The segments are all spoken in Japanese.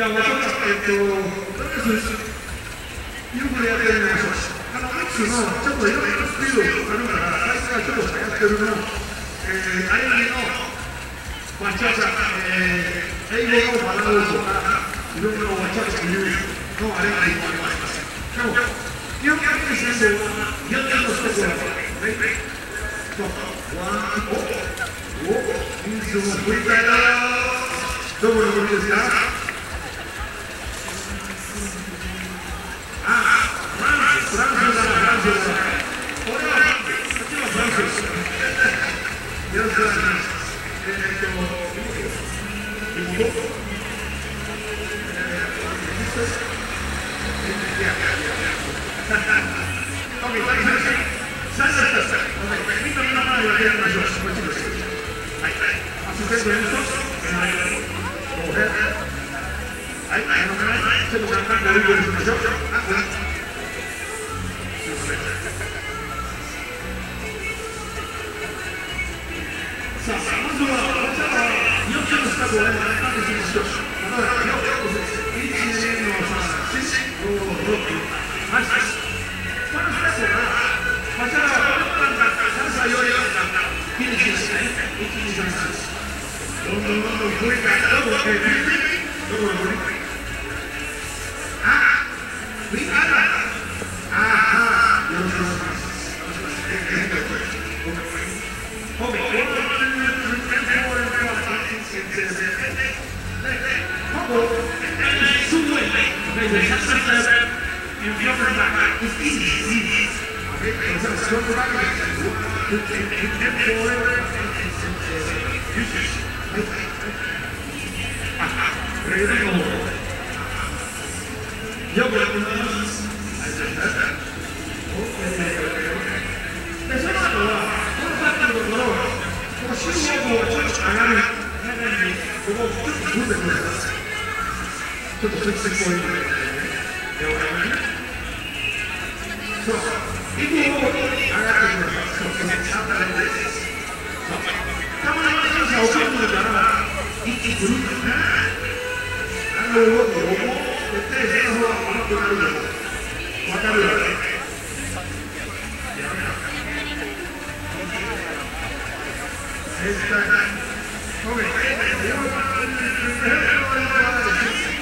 じゃあ、また、えっと、とりあえず、ゆっくりやってみましょう。あの、X の、ちょっといろいろスピードがあるから、最初はちょっと流行ってるの、えー、歩みの、まあ、ちゃわちゃ、えー、英語の学ぶとか、いろいろわちゃわちゃ言うのあれがいいと思います。でも、基本的に先生は、やってるの一つは、ね、そう、ワン、お、お、人数も振り返らどうものことですかは、い。します。えー、っと、妹妹みんなの名前をやりましょう。こっちです。はい。Asistente, はい、あのね、ちょっと簡単にご利用しましょう。さあ、まずは、こちらは、4つのスタッフをね、簡単にしましょう。また、4つ、1、2の3、4、5、6、8、このスタッフは、こちらは、この段階、3、4、4、フィニッシュですね。1、2、3、4。どんどんどんどん増えて、どんどん増えて、どんどん増えて。このさっきのところ、この集合部をちょっと上がる、中に、ここをちょっと踏んでください。ちょっと積極ポイントで。そう。一歩上がってください。そう、その簡単です。たまに選手が起きるから、一気に来るんですね。あの動きを、絶対前方は甘くなるよ。わかるよね。絶対。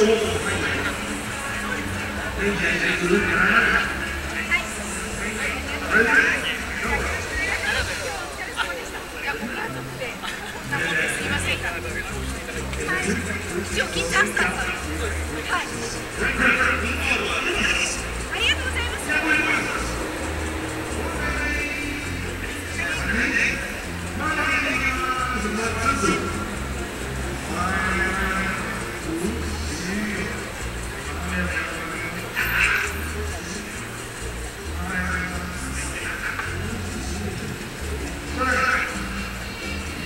Thank you.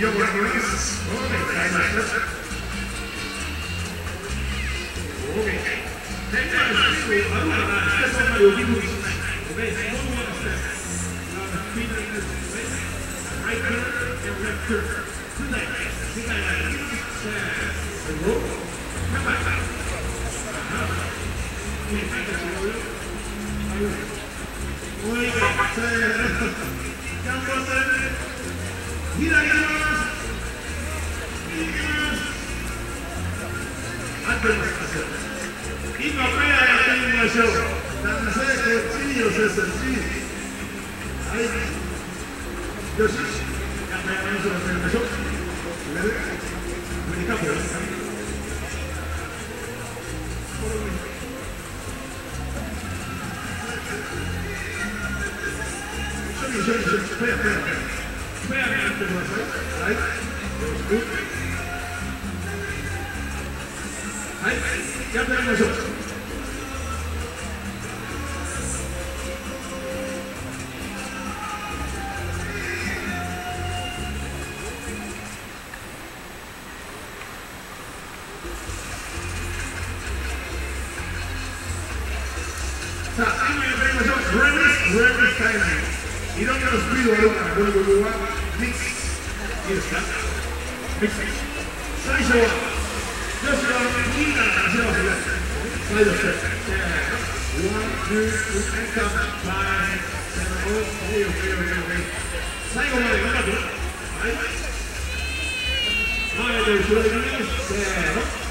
よくやっております。ごめんなさいました。ごめんなさい。天下のスピードあるからな、しかしあんまりお気持ちない。ごめん、そう思いました。スピードになる。ライト、レフト、世界、世界、すごい。やばい。ねえ、最後におよ。あよ。おい、せーの。頑張って。未来のましょう。やってみましょう。上で。上にカップよ。処理処理処理。ペアペアペア。ペいろんなスピードがあるから、この部分はミックス。いいですかミックス。最初は、女子は右から足を合わせて、サイドステップ。ワン、ツー、スリー、エンター、ファイ、ン、オー、オー、オー、オー、オー、最後まで頑張って。はい。前で後ろで右です。せーの。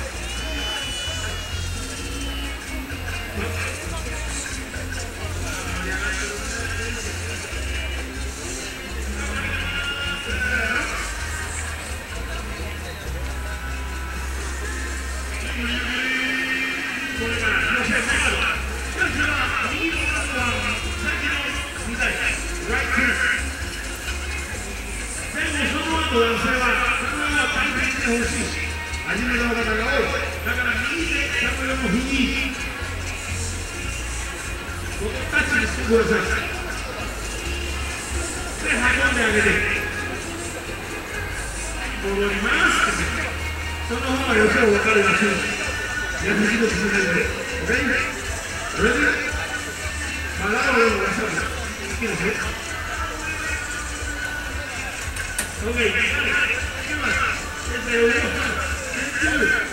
初めの方が多い。だから右で104の右。ここタッチにしてください。で、運んであげて。戻ります。その方が予想分かるように。やりすぎしないで。OK? Ready? 腹をよく出さない。いきますよ。OK。いきます。Thank you.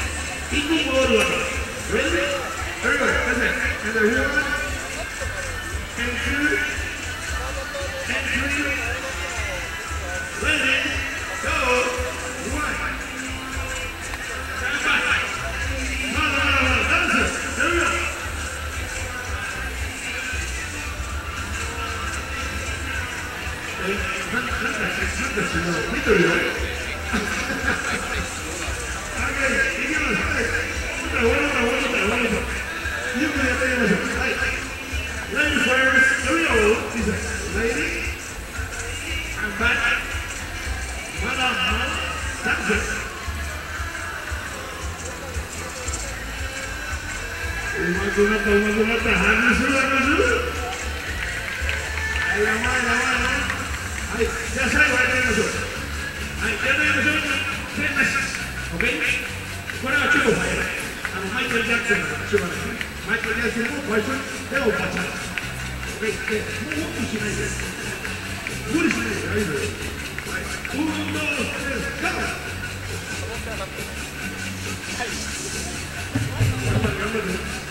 オンリーだ。一個戻るわけ。Ready? Very good. That's it. And then one, and two, and three. Ready? Go. One. Stand by. まだまだまだ。ダンス。There we go. え、なんか、なんか、くなった、うまくなった。外す、外す。はい、やばい、やばい、やばい。はい、じゃあ最後やってみましょう。はい、やってみましょう。せーの。オッケーこれは超速い。あの、マイケル・ジャクソンのしょうがないね。マイケル・ジャクソンもこいつ、手をバチャン。オッケー、もう無理しないで。無理しないで大丈夫。はい、運動して、ガオ頑張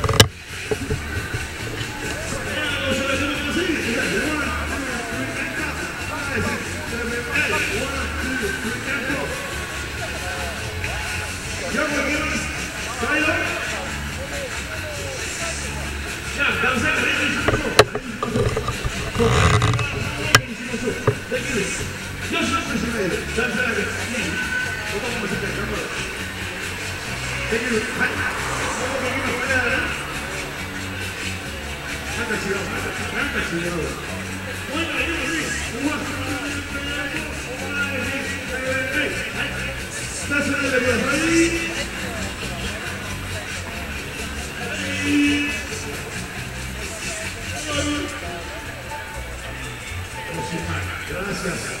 もう。う、う。お前が、う、Gracias.